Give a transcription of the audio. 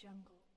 jungle.